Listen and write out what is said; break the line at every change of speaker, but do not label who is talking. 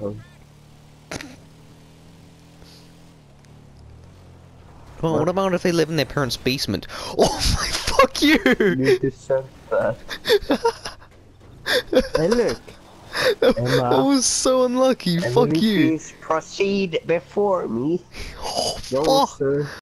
Well, what about if they live in their parents' basement? Oh my fuck you!
you deserve that. hey, look.
that was so unlucky. Fuck you.
Please proceed before me.
Oh, fuck.